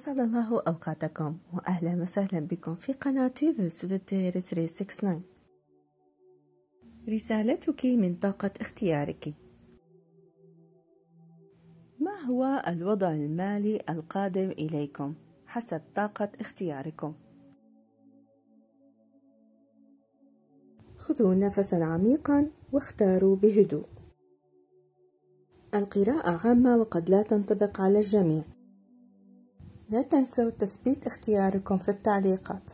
أسعد الله أوقاتكم وأهلا وسهلا بكم في قناتي فيلسودتير 369 رسالتك من طاقة اختيارك. ما هو الوضع المالي القادم إليكم حسب طاقة اختياركم؟ خذوا نفسا عميقا واختاروا بهدوء. القراءة عامة وقد لا تنطبق على الجميع. لا تنسوا تثبيت اختياركم في التعليقات.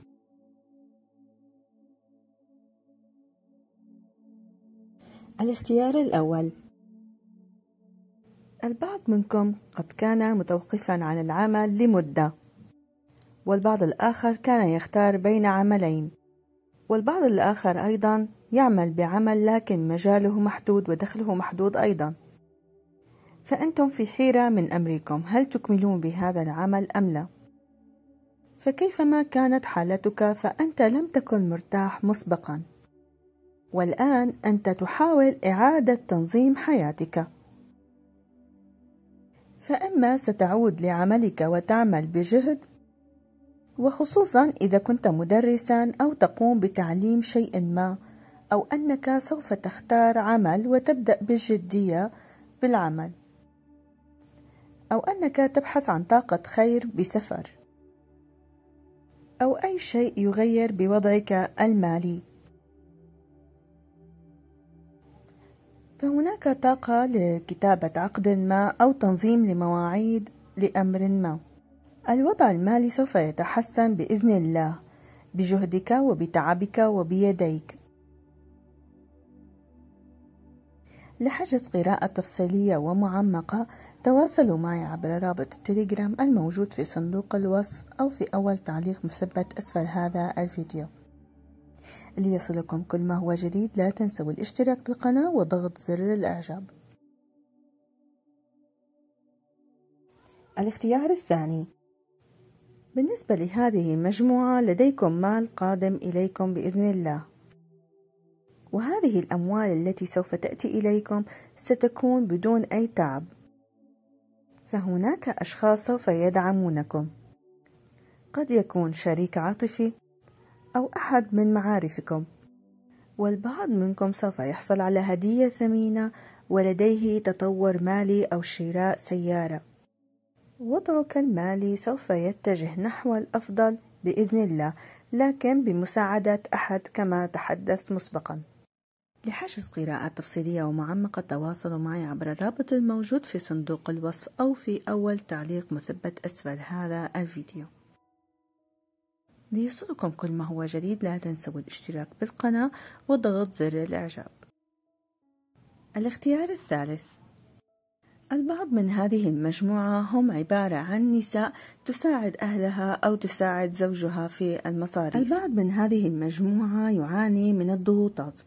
الاختيار الأول. البعض منكم قد كان متوقفا عن العمل لمدة والبعض الآخر كان يختار بين عملين والبعض الآخر أيضا يعمل بعمل لكن مجاله محدود ودخله محدود أيضا. فأنتم في حيرة من أمركم هل تكملون بهذا العمل أم لا؟ فكيفما كانت حالتك فأنت لم تكن مرتاح مسبقا. والآن أنت تحاول إعادة تنظيم حياتك. فإما ستعود لعملك وتعمل بجهد وخصوصا إذا كنت مدرسا أو تقوم بتعليم شيء ما أو أنك سوف تختار عمل وتبدأ بجدية بالعمل. أو أنك تبحث عن طاقة خير بسفر. أو أي شيء يغير بوضعك المالي. فهناك طاقة لكتابة عقد ما أو تنظيم لمواعيد لأمر ما. الوضع المالي سوف يتحسن بإذن الله بجهدك وبتعبك وبيديك. لحجز قراءة تفصيلية ومعمقة. تواصلوا معي عبر رابط التليجرام الموجود في صندوق الوصف أو في أول تعليق مثبت أسفل هذا الفيديو. ليصلكم كل ما هو جديد لا تنسوا الاشتراك بالقناة وضغط زر الإعجاب. الاختيار الثاني. بالنسبة لهذه المجموعة لديكم مال قادم إليكم بإذن الله. وهذه الأموال التي سوف تأتي إليكم ستكون بدون أي تعب. فهناك أشخاص سوف يدعمونكم. قد يكون شريك عاطفي أو أحد من معارفكم. والبعض منكم سوف يحصل على هدية ثمينة ولديه تطور مالي أو شراء سيارة. وضعك المالي سوف يتجه نحو الأفضل بإذن الله لكن بمساعدة أحد كما تحدثت مسبقا. لحجز قراءة تفصيلية ومعمقة تواصلوا معي عبر الرابط الموجود في صندوق الوصف أو في أول تعليق مثبت أسفل هذا الفيديو. ليصلكم كل ما هو جديد لا تنسوا الاشتراك بالقناة وضغط زر الإعجاب. الاختيار الثالث. البعض من هذه المجموعة هم عبارة عن نساء تساعد أهلها أو تساعد زوجها في المصاريف. البعض من هذه المجموعة يعاني من الضغوطات.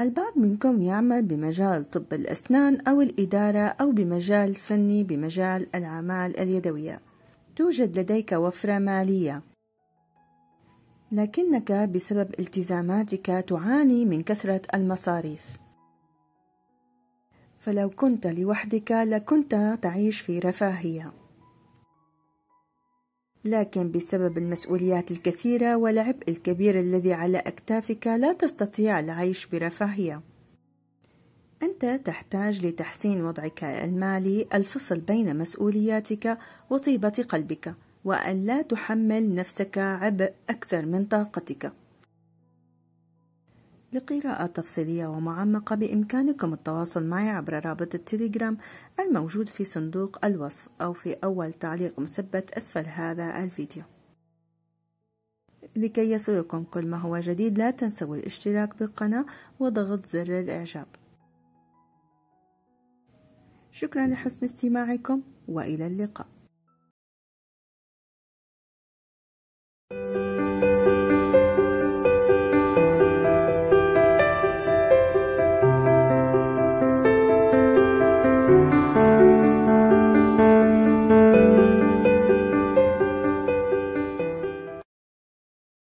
البعض منكم يعمل بمجال طب الأسنان أو الإدارة أو بمجال فني بمجال الأعمال اليدوية. توجد لديك وفرة مالية. لكنك بسبب التزاماتك تعاني من كثرة المصاريف. فلو كنت لوحدك لكنت تعيش في رفاهية. لكن بسبب المسؤوليات الكثيرة والعبء الكبير الذي على أكتافك لا تستطيع العيش برفاهية. أنت تحتاج لتحسين وضعك المالي الفصل بين مسؤولياتك وطيبة قلبك وأن لا تحمل نفسك عبء أكثر من طاقتك. لقراءة تفصيلية ومعمقة بإمكانكم التواصل معي عبر رابط التليجرام الموجود في صندوق الوصف أو في أول تعليق مثبت أسفل هذا الفيديو. لكي يصلكم كل ما هو جديد لا تنسوا الاشتراك بالقناة وضغط زر الإعجاب. شكرا لحسن استماعكم وإلى اللقاء.